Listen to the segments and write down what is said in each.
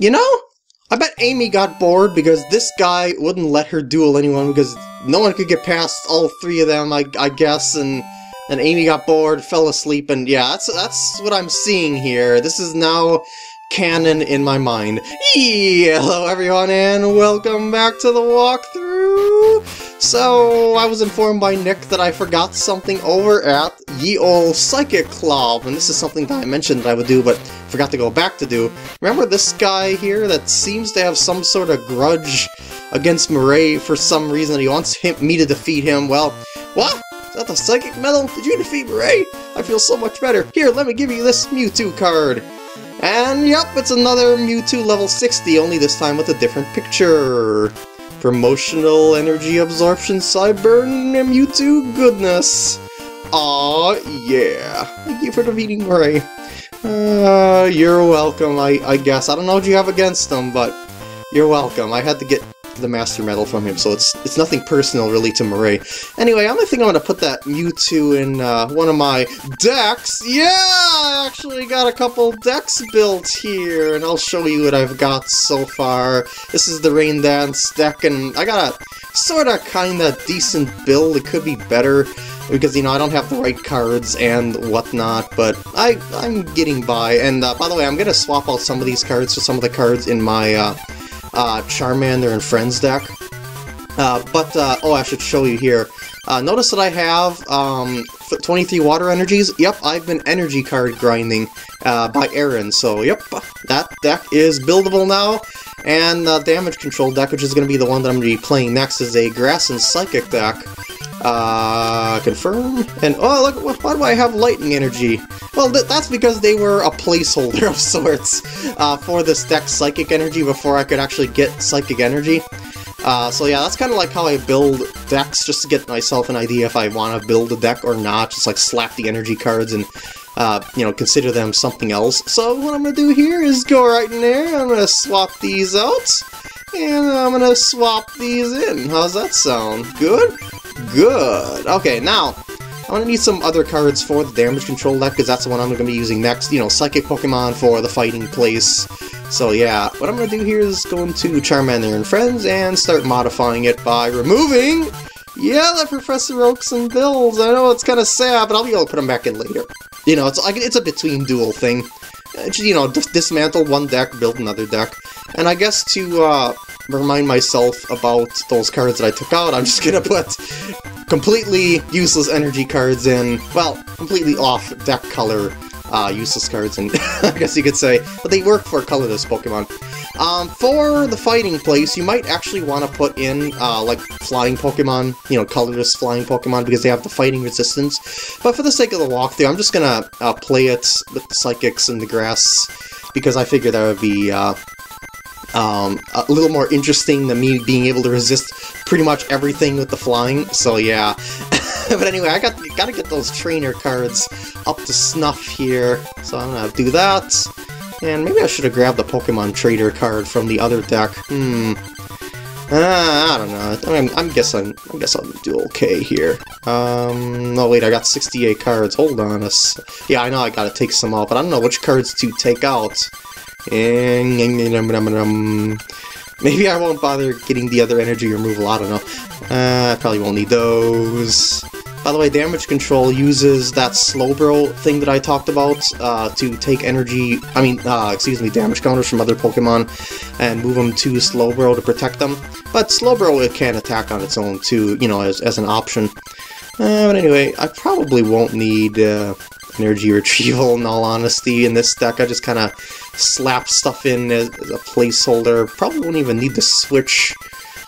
You know, I bet Amy got bored because this guy wouldn't let her duel anyone because no one could get past all three of them, I, I guess, and and Amy got bored, fell asleep, and yeah, that's that's what I'm seeing here. This is now canon in my mind. Hello everyone, and welcome back to the walkthrough! So, I was informed by Nick that I forgot something over at Ye Ol' Psychic Club, and this is something that I mentioned that I would do, but forgot to go back to do. Remember this guy here that seems to have some sort of grudge against Murray for some reason, that he wants him, me to defeat him? Well, what? Is that the Psychic Medal? Did you defeat Murray? I feel so much better. Here, let me give you this Mewtwo card. And yep, it's another Mewtwo level 60, only this time with a different picture. Promotional energy absorption Psyburn Mewtwo goodness. Aw, yeah. Thank you for defeating Murray. Uh, you're welcome, I, I guess. I don't know what you have against him, but you're welcome. I had to get the Master Medal from him, so it's it's nothing personal really to Murray. Anyway, I'm gonna think I'm gonna put that Mewtwo in uh, one of my decks. Yeah, actually got a couple decks built here, and I'll show you what I've got so far. This is the Rain Dance deck, and I got a sorta kinda decent build. It could be better because you know I don't have the right cards and whatnot, but I I'm getting by. And uh, by the way, I'm gonna swap out some of these cards for some of the cards in my uh, uh, Charmander and Friends deck. Uh, but, uh, oh, I should show you here. Uh, notice that I have um, 23 water energies. Yep, I've been energy card grinding by Aaron, so yep, that deck is buildable now. And the damage control deck, which is going to be the one that I'm going to be playing next, is a Grass and Psychic deck. Uh, confirm. And, oh, look, why do I have lightning energy? Well, th that's because they were a placeholder of sorts uh, for this deck Psychic Energy before I could actually get Psychic Energy. Uh, so yeah, that's kind of like how I build decks, just to get myself an idea if I want to build a deck or not, just like slap the energy cards and, uh, you know, consider them something else. So what I'm going to do here is go right in there, I'm going to swap these out, and I'm going to swap these in. How's that sound? Good? Good. Okay, now, I'm going to need some other cards for the damage control deck, because that's the one I'm going to be using next. You know, Psychic Pokemon for the fighting place. So yeah, what I'm going to do here is go into Charmander and Friends and start modifying it by removing... Yeah, the Professor Oaks and Bills. I know it's kind of sad, but I'll be able to put them back in later. You know, it's like it's a between duel thing. Uh, you know, dismantle one deck, build another deck. And I guess to uh, remind myself about those cards that I took out, I'm just gonna put completely useless energy cards in, well, completely off deck color uh, useless cards, and I guess you could say, but they work for colorless Pokemon. Um, for the fighting place, you might actually want to put in, uh, like, flying Pokemon, you know, colorless flying Pokemon, because they have the fighting resistance. But for the sake of the walkthrough, I'm just gonna uh, play it with the Psychics and the Grass, because I figure that would be, uh, um, a little more interesting than me being able to resist pretty much everything with the flying, so yeah. but anyway, I got gotta get those trainer cards up to snuff here, so I'm gonna do that. And maybe I should have grabbed the Pokemon Trader card from the other deck. Hmm. Uh, I don't know. I'm, I'm guessing. I guess I'll do okay here. Um. No, wait. I got 68 cards. Hold on. A yeah, I know. I gotta take some out, but I don't know which cards to take out. And maybe I won't bother getting the other energy removal. I don't know. Uh, I probably won't need those. By the way, damage control uses that Slowbro thing that I talked about uh, to take energy, I mean, uh, excuse me, damage counters from other Pokemon and move them to Slowbro to protect them. But Slowbro it can attack on its own too, you know, as, as an option. Uh, but anyway, I probably won't need uh, energy retrieval in all honesty in this deck. I just kind of slap stuff in as a placeholder. Probably won't even need to switch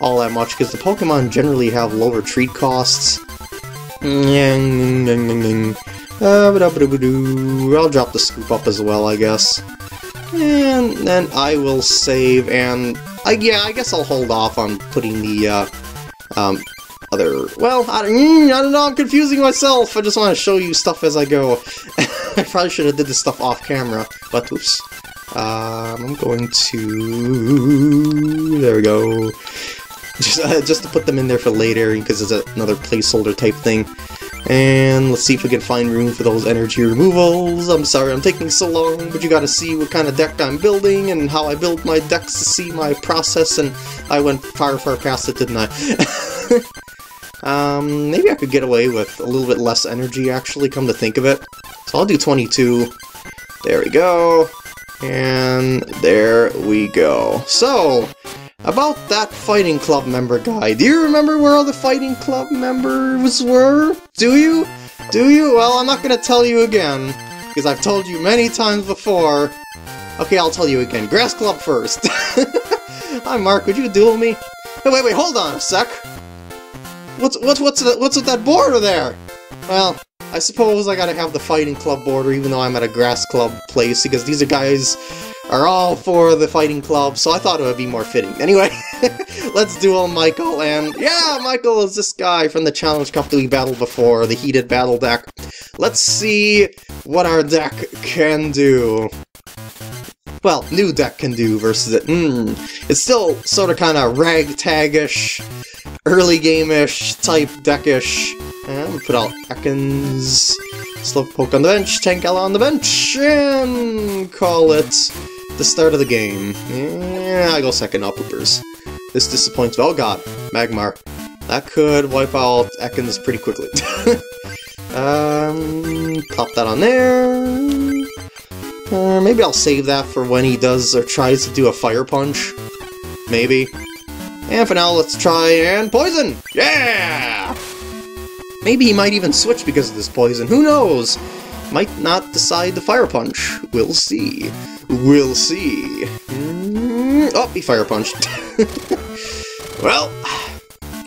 all that much because the Pokemon generally have low retreat costs. I'll drop the scoop up as well, I guess. And then I will save, and I, yeah, I guess I'll hold off on putting the uh, um, other... Well, I, mm, I don't know, I'm confusing myself. I just want to show you stuff as I go. I probably should have did this stuff off camera, but oops. Um, I'm going to... There we go. Just, uh, just to put them in there for later, because it's another placeholder type thing. And let's see if we can find room for those energy removals. I'm sorry I'm taking so long, but you gotta see what kind of deck I'm building and how I build my decks to see my process, and I went far, far past it, didn't I? um, maybe I could get away with a little bit less energy, actually, come to think of it. So I'll do 22. There we go. And there we go. So, about that Fighting Club member guy. Do you remember where all the Fighting Club members were? Do you? Do you? Well, I'm not gonna tell you again, because I've told you many times before. Okay, I'll tell you again. Grass Club first. Hi, Mark. Would you duel me? Hey, wait, wait, hold on a sec. What's what's what's what's with that border there? Well, I suppose I gotta have the Fighting Club border even though I'm at a Grass Club place, because these are guys are all for the Fighting Club, so I thought it would be more fitting. Anyway, let's duel Michael, and yeah, Michael is this guy from the Challenge Cup that we battled before, the Heated Battle deck. Let's see what our deck can do. Well, new deck can do versus it. Mm, it's still sort of kind of ragtagish, early game-ish type deckish. And put out Ekans, Slowpoke on the bench, Tangela on the bench, and call it the start of the game. Yeah, I go second up. This disappoints me. Oh god, Magmar. That could wipe out Ekans pretty quickly. um, pop that on there. Uh, maybe I'll save that for when he does or tries to do a Fire Punch. Maybe. And for now, let's try and Poison! Yeah! Maybe he might even switch because of this poison, who knows? Might not decide to Fire Punch. We'll see. We'll see. Mm, oh, he Fire Punched. well,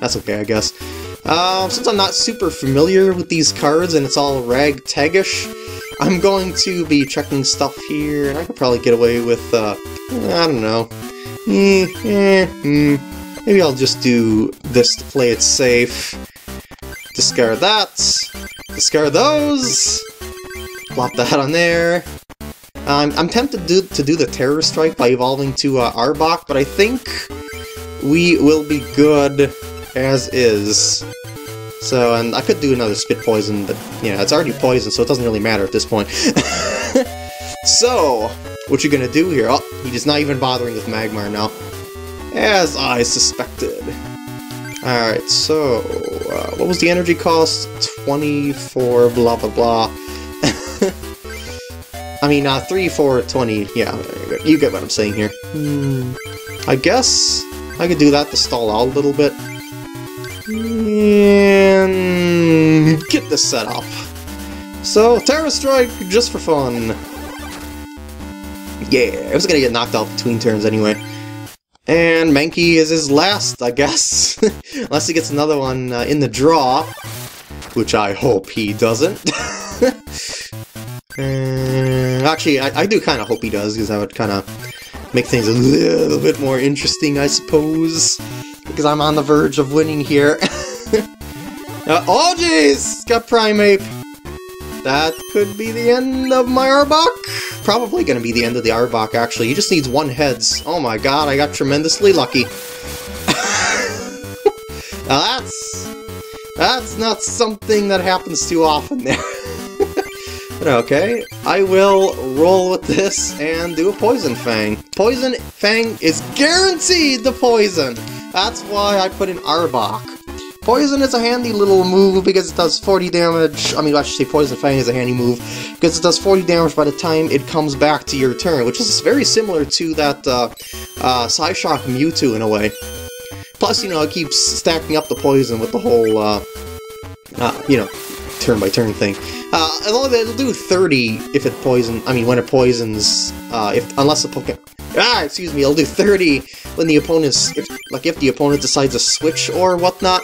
that's okay, I guess. Uh, since I'm not super familiar with these cards and it's all ragtagish, I'm going to be checking stuff here, and I could probably get away with, uh, I don't know. Mm. Maybe I'll just do this to play it safe. Discard that. Discard those. Plop that on there. Um, I'm tempted to do, to do the Terror Strike by evolving to uh, Arbok, but I think we will be good as is. So, and I could do another Spit Poison, but, you know, it's already poison, so it doesn't really matter at this point. so, what you gonna do here? Oh, he's not even bothering with Magmar now. As I suspected. Alright, so, uh, what was the energy cost? 24 blah blah blah. I mean, uh, 3, 4, 20, yeah, you get what I'm saying here. Hmm, I guess I could do that to stall out a little bit. And get this set up. So, Terror Strike, just for fun. Yeah, I was gonna get knocked out between turns anyway. And Mankey is his last, I guess. Unless he gets another one uh, in the draw. Which I hope he doesn't. and actually, I, I do kind of hope he does, because that would kind of make things a little bit more interesting, I suppose. Because I'm on the verge of winning here. uh, oh jeez! Got Primeape! That could be the end of my Arbok? Probably gonna be the end of the Arbok, actually. He just needs one heads. Oh my god, I got tremendously lucky. that's... That's not something that happens too often there. okay, I will roll with this and do a Poison Fang. Poison Fang is guaranteed the poison! That's why I put in Arbok. Poison is a handy little move because it does 40 damage. I mean, I should say Poison Fang is a handy move because it does 40 damage by the time it comes back to your turn, which is very similar to that uh, uh, Psyshock Mewtwo in a way. Plus, you know, it keeps stacking up the poison with the whole, uh, uh, you know, turn-by-turn -turn thing. Uh, although it'll do 30 if it poison. I mean, when it poisons, uh, if unless the Pokemon. Ah, excuse me. It'll do 30 when the opponent's, if like if the opponent decides to switch or whatnot.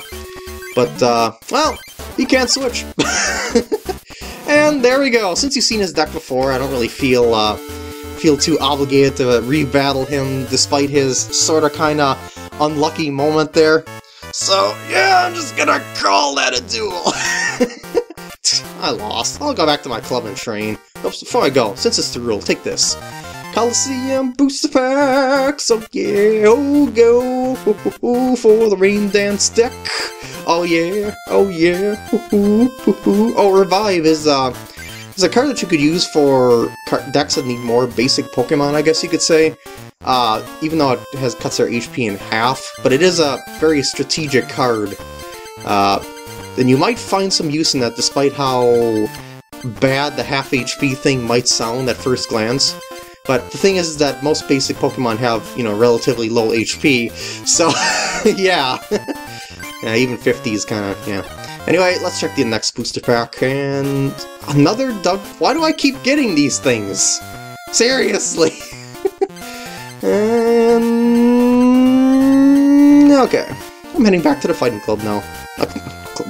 But, uh, well, he can't switch. and there we go. Since you've seen his deck before, I don't really feel, uh, feel too obligated to rebattle him despite his sorta kinda unlucky moment there. So, yeah, I'm just gonna call that a duel. I lost. I'll go back to my club and train. Oops, before I go, since it's the rule, take this. Colosseum Booster Pack! So yeah, oh go for the Rain Dance deck! Oh yeah, oh yeah, Oh, Revive is, uh, is a card that you could use for decks that need more basic Pokemon, I guess you could say. Uh, even though it has cuts their HP in half, but it is a very strategic card. Uh, and you might find some use in that despite how bad the half HP thing might sound at first glance. But the thing is that most basic Pokemon have, you know, relatively low HP, so yeah. yeah, even 50 is kind of, yeah. Anyway, let's check the next booster pack, and another Doug... Why do I keep getting these things? Seriously! and... Okay, I'm heading back to the fighting club now. Uh,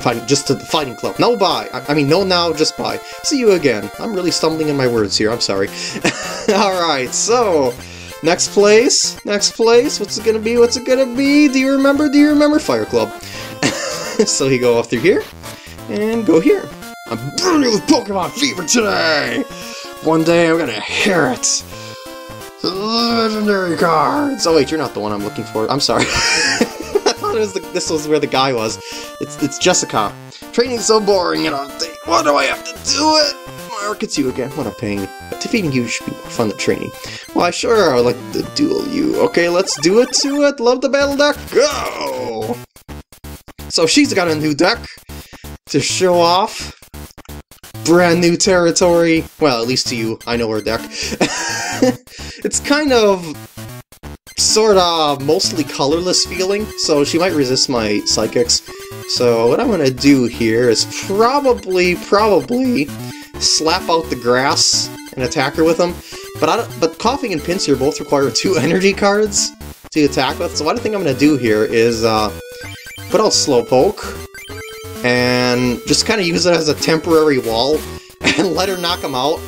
fighting, just to the fighting club. No bye. I, I, mean, no now, just bye. See you again. I'm really stumbling in my words here. I'm sorry. Alright, so... Next place? Next place? What's it gonna be? What's it gonna be? Do you remember? Do you remember Fire Club? so you go off through here, and go here. I'm burning with Pokemon fever today! One day I'm gonna hear it! Legendary cards! Oh wait, you're not the one I'm looking for. I'm sorry. I thought it was the, this was where the guy was. It's it's Jessica. Training's so boring and all day. Why do I have to do it? Mark, it's you again. What a pain. But defeating you should be more fun than training. Why, sure, I would like to duel you. Okay, let's do it to it. Love the battle deck. Go! So she's got a new deck to show off. Brand new territory. Well, at least to you. I know her deck. it's kind of sort of mostly colorless feeling, so she might resist my psychics. So what I'm going to do here is probably, probably slap out the grass and attack her with them. But I but Koffing and Pinsir both require two energy cards to attack with, so what I think I'm going to do here is uh, put out Slowpoke and just kind of use it as a temporary wall and let her knock him out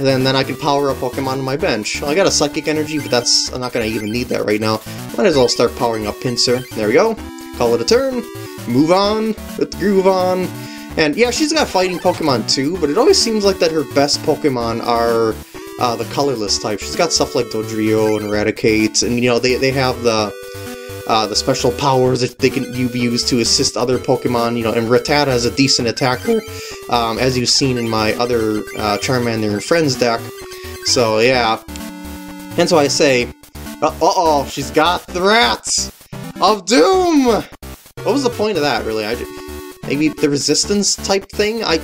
and then, then I can power a Pokemon on my bench. I got a Psychic Energy, but that's I'm not going to even need that right now. Might as well start powering up Pinsir. There we go. Call it a turn. Move on. With Groove on. And yeah, she's got fighting Pokemon too, but it always seems like that her best Pokemon are uh, the colorless type. She's got stuff like Dodrio and Raticate, and you know, they, they have the uh, the special powers that they can use to assist other Pokemon, you know, and Rattata is a decent attacker, um, as you've seen in my other uh, Charmander and Friends deck. So, yeah. and so I say, uh-oh, she's got the rats of Doom! What was the point of that, really? I Maybe the resistance type thing? I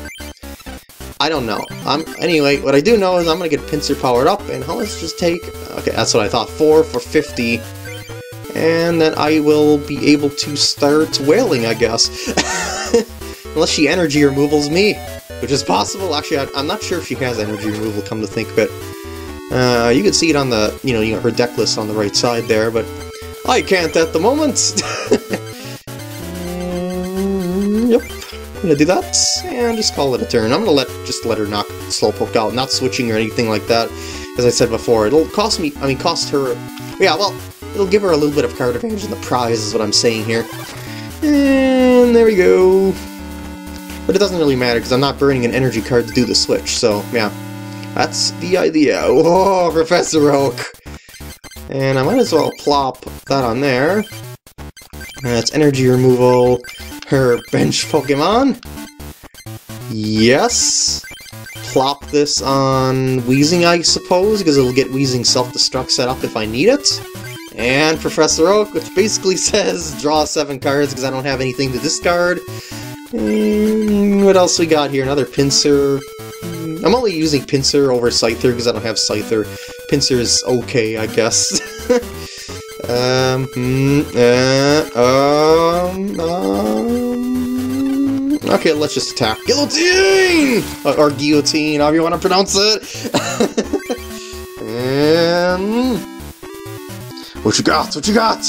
I don't know. Um, anyway, what I do know is I'm gonna get Pinsir powered up, and how much just take? Okay, that's what I thought. Four for 50 and then I will be able to start wailing, I guess. Unless she energy removals me, which is possible. Actually, I, am not sure if she has energy removal, come to think of it. Uh, you can see it on the, you know, you know, her deck list on the right side there, but I can't at the moment. yep, I'm gonna do that, and just call it a turn. I'm gonna let just let her knock Slowpoke out, not switching or anything like that. As I said before, it'll cost me, I mean, cost her, yeah, well, It'll give her a little bit of card advantage in the prize, is what I'm saying here. And there we go. But it doesn't really matter, because I'm not burning an energy card to do the switch, so, yeah. That's the idea. Whoa, Professor Oak! And I might as well plop that on there. That's energy removal. Her bench Pokemon. Yes. Plop this on Weezing, I suppose, because it'll get Weezing self-destruct set up if I need it and Professor Oak, which basically says draw seven cards because I don't have anything to discard. And what else we got here? Another Pinsir. I'm only using Pinsir over Scyther because I don't have Scyther. Pinsir is okay, I guess. um, mm, uh, um, um, okay, let's just attack. Guillotine! Or, or Guillotine, however you want to pronounce it. and... What you got? What you got?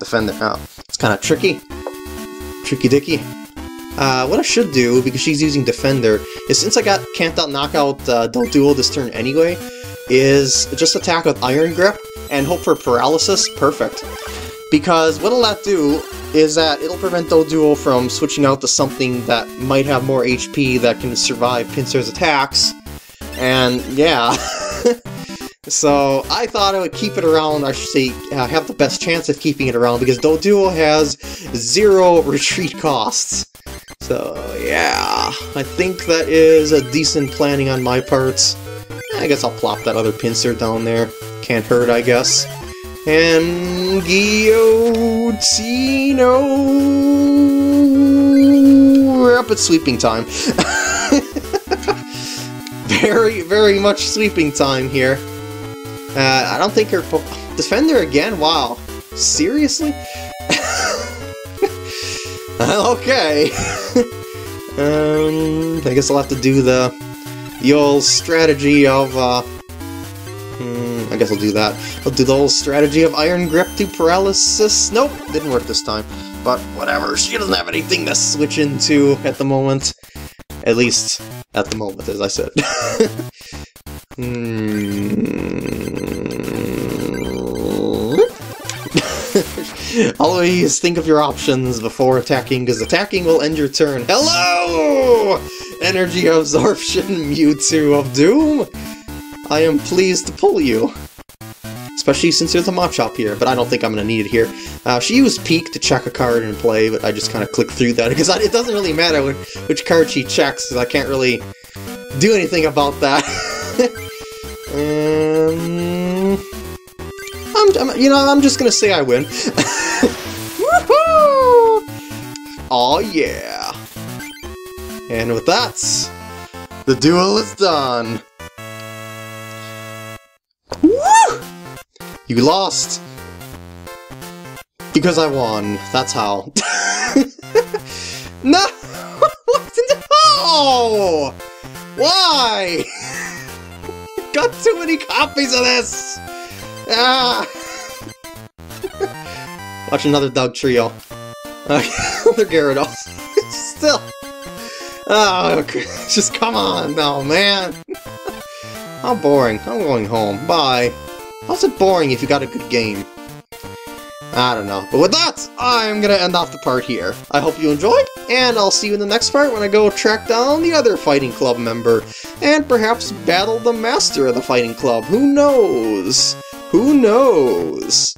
Defend it. Oh, it's kind of tricky. Tricky dicky. Uh, what I should do, because she's using Defender, is since I got Can't Out Knockout uh, Duel this turn anyway, is just attack with Iron Grip and hope for Paralysis. Perfect. Because what'll that do is that it'll prevent Doduo from switching out to something that might have more HP that can survive Pinsir's attacks. And yeah, So I thought I would keep it around, I should say, uh, have the best chance of keeping it around, because Doduo has zero retreat costs. So yeah, I think that is a decent planning on my part. I guess I'll plop that other Pinsir down there. Can't hurt, I guess. And Guillotino... We're up at sweeping time. very, very much sweeping time here. Uh, I don't think her... Defender again? Wow. Seriously? okay. um, I guess I'll have to do the, the old strategy of, uh, hmm, I guess I'll do that. I'll do the old strategy of Iron Grip to Paralysis. Nope, didn't work this time. But whatever, she doesn't have anything to switch into at the moment. At least, at the moment, as I said. hmm. Always think of your options before attacking, because attacking will end your turn. Hello! Energy Absorption Mewtwo of Doom! I am pleased to pull you. Especially since there's a Machop here, but I don't think I'm going to need it here. Uh, she used Peek to check a card in play, but I just kind of clicked through that, because it doesn't really matter which card she checks, because I can't really do anything about that. um, I'm, I'm, you know, I'm just to say I win. Woohoo! Oh yeah! And with that, the duel is done. Woo! You lost! Because I won. That's how. no! no! Why? Got too many copies of this! Ah! Watch another Dugtrio. another Gyarados. Still. Oh, just come on now, man. How boring. I'm going home. Bye. How's it boring if you got a good game? I don't know. But with that, I'm gonna end off the part here. I hope you enjoyed, and I'll see you in the next part when I go track down the other Fighting Club member, and perhaps battle the master of the Fighting Club. Who knows? Who knows?